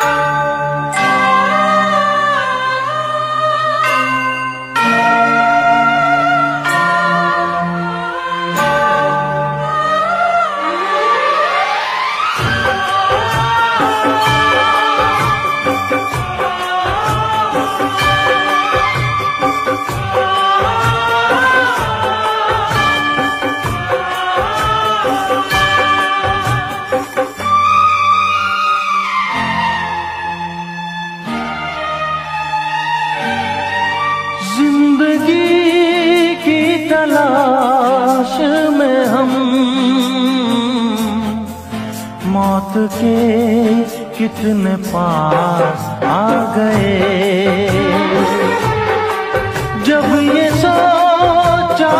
Música ज़िंदगी की तलाश में हम मौत के कितने पास आ गए। जब ये सोचा